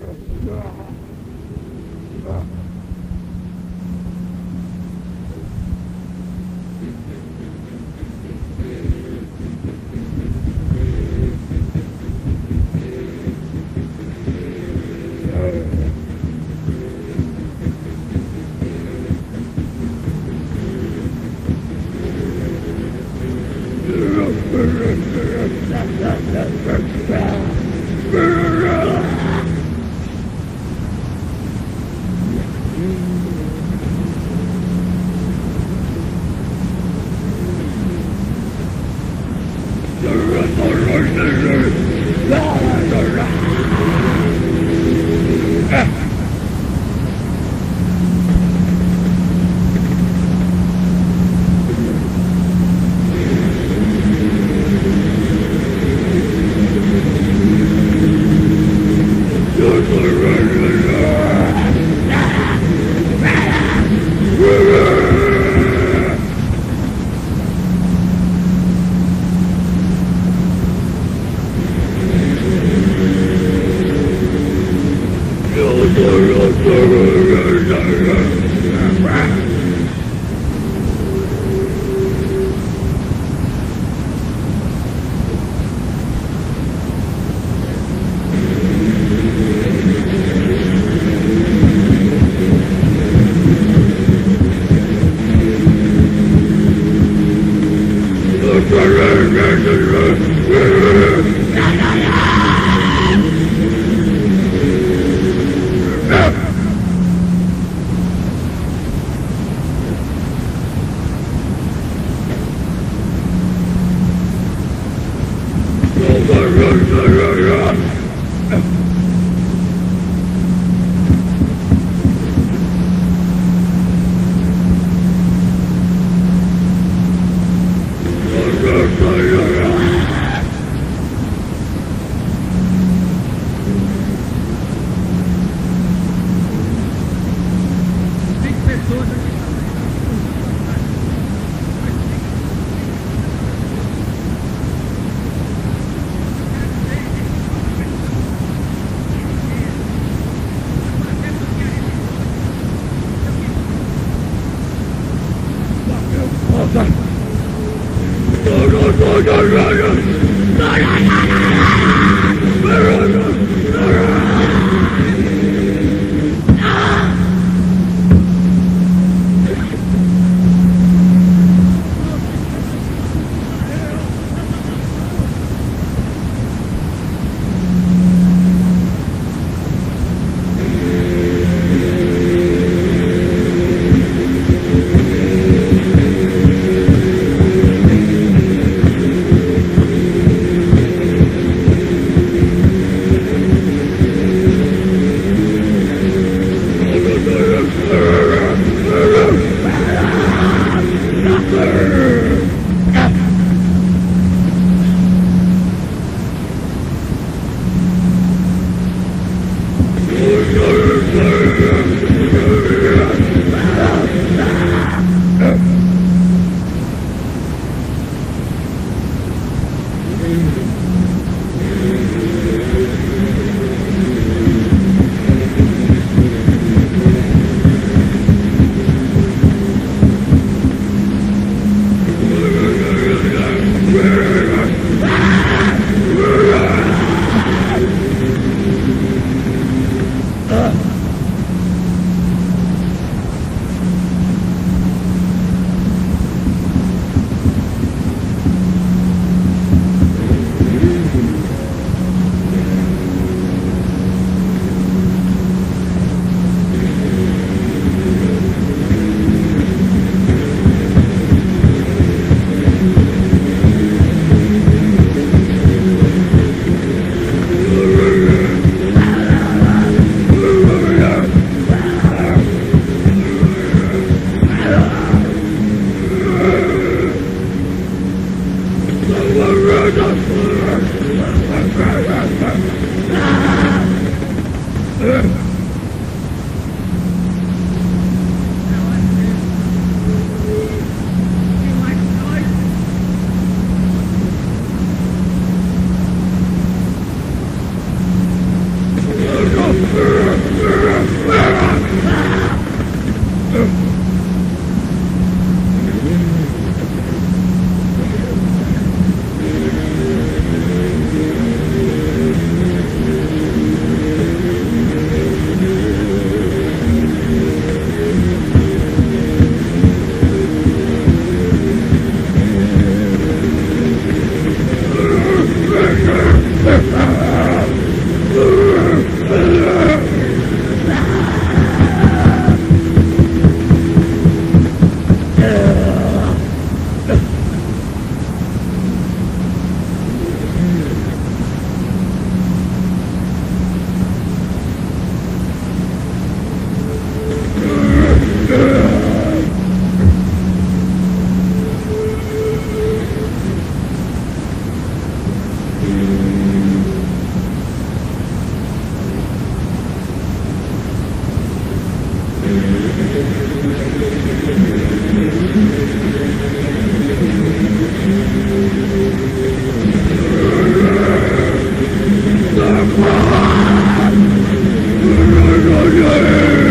Yeah. Yeah.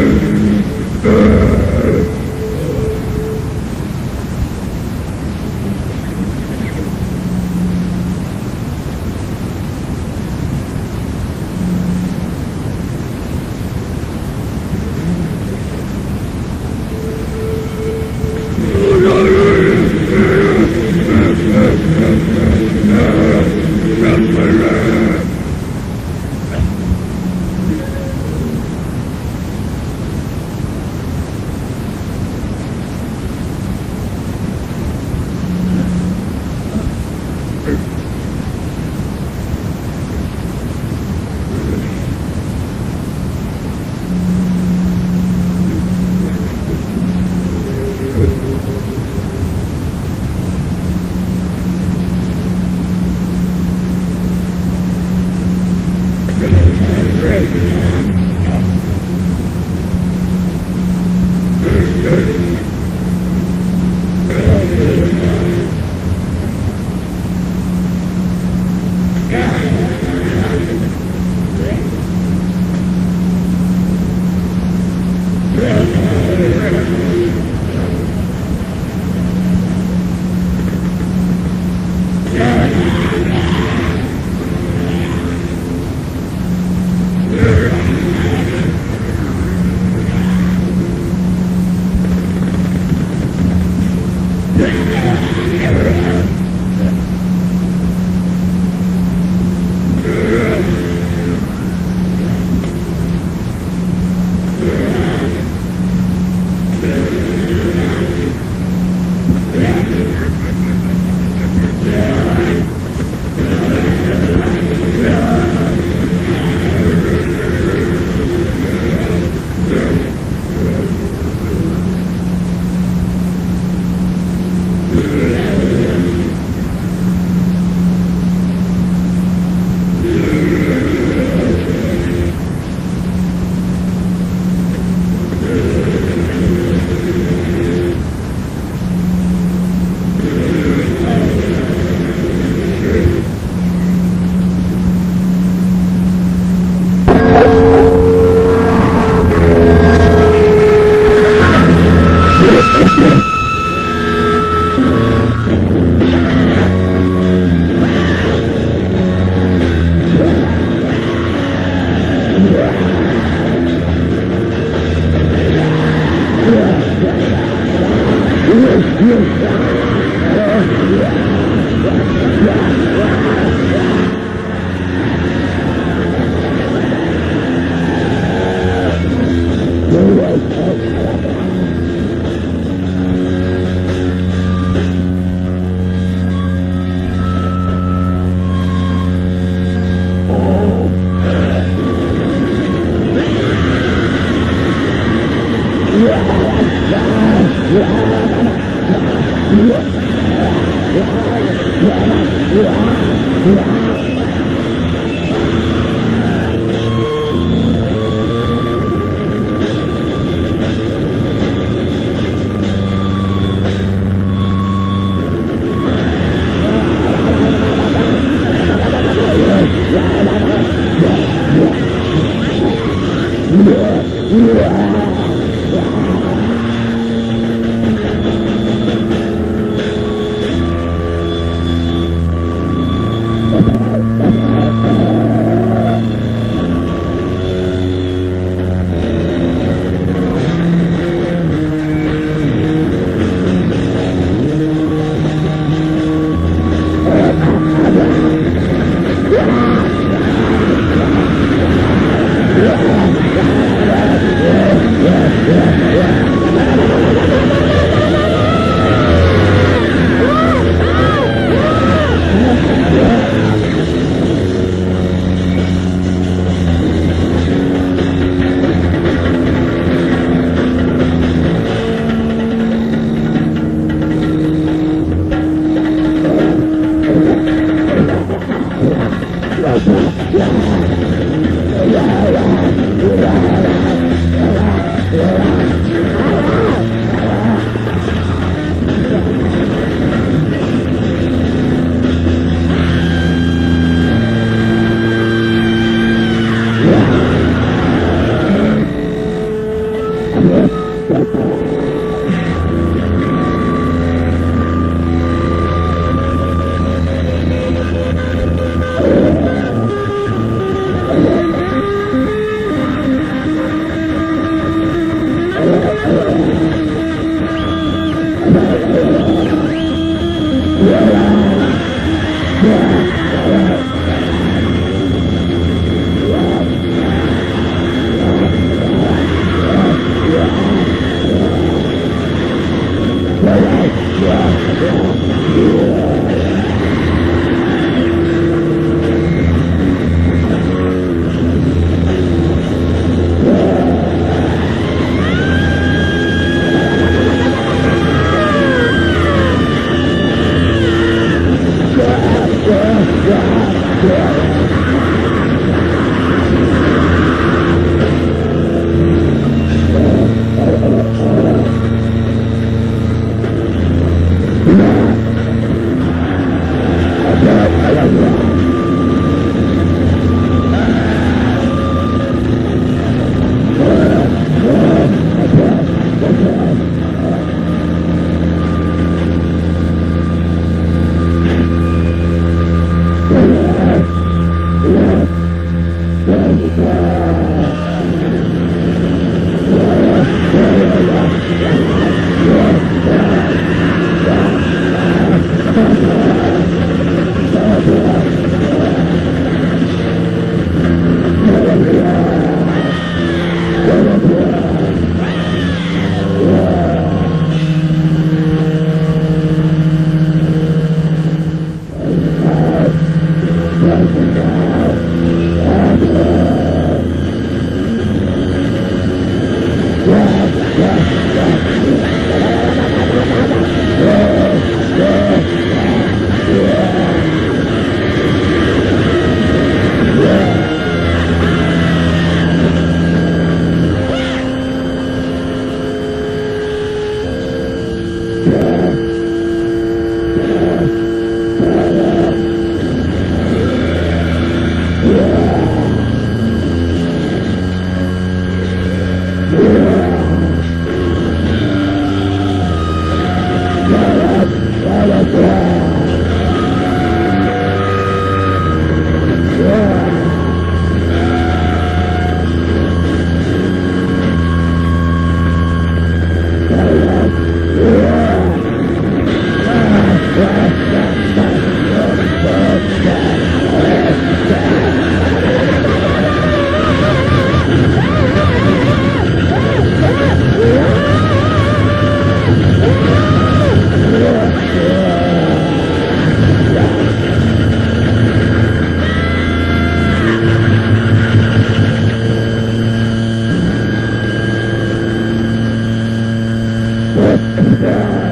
Yeah.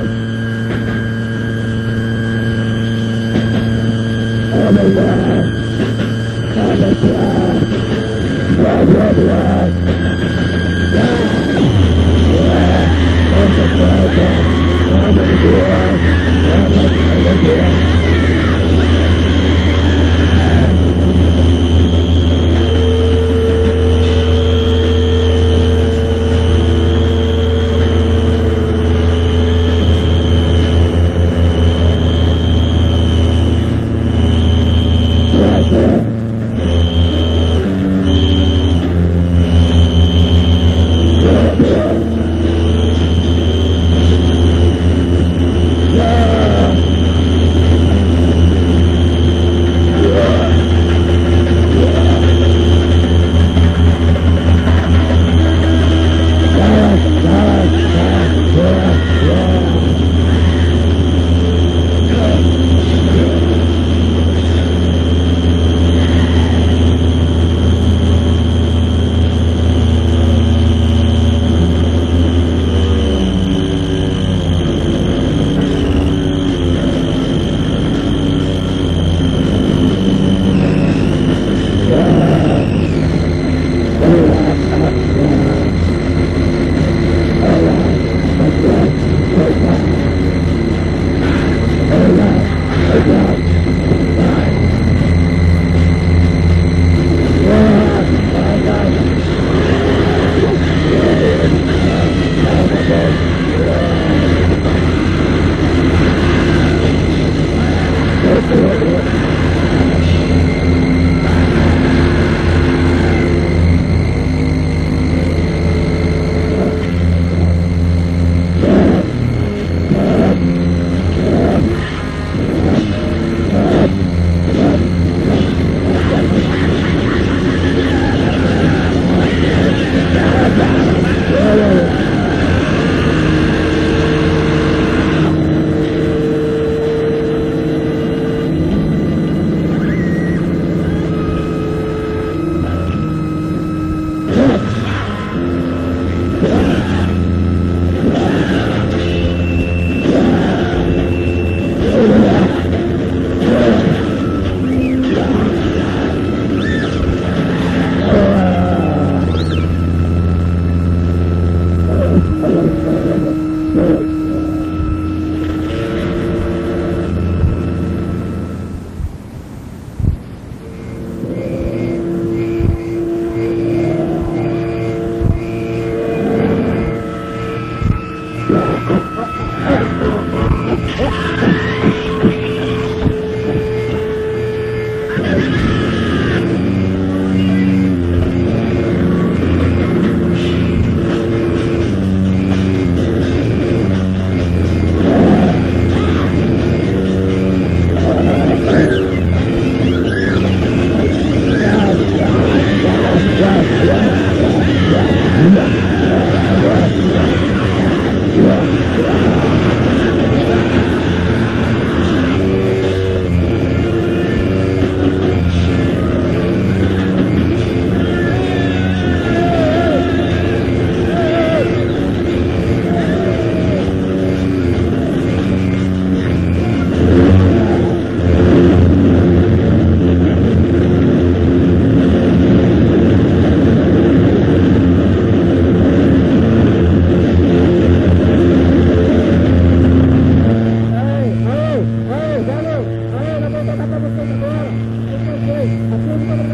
Vamos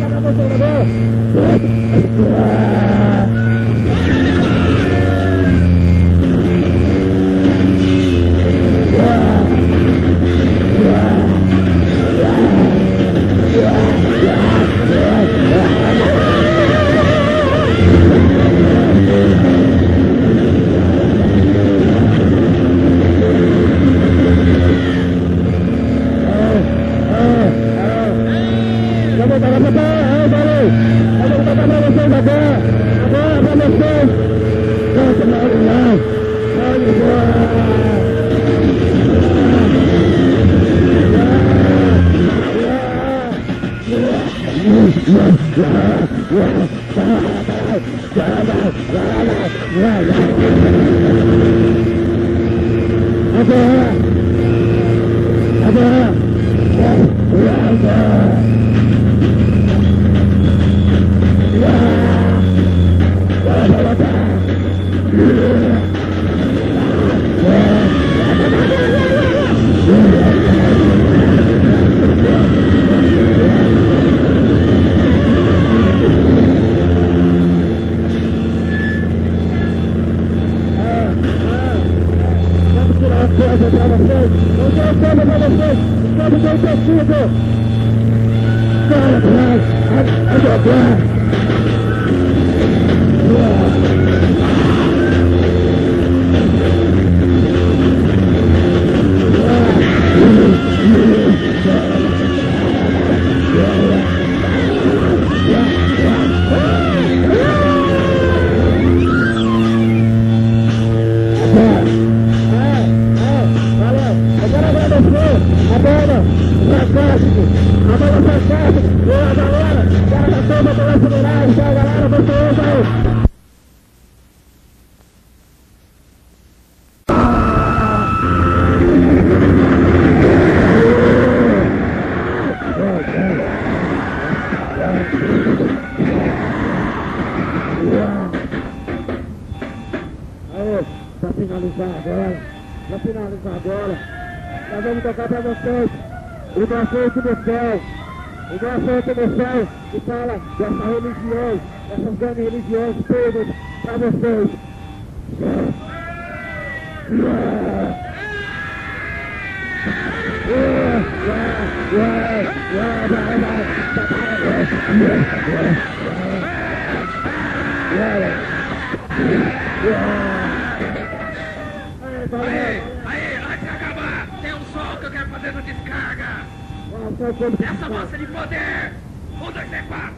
na cabeça, Yeah. Pra o nosso último céu, o nosso último céu que fala dessa religião, dessas grandes religiões todas pra vocês. Aí, aí, antes de acabar, tem um som que eu quero fazer no descarga. Essa massa de poder. Um, dois, três, quatro.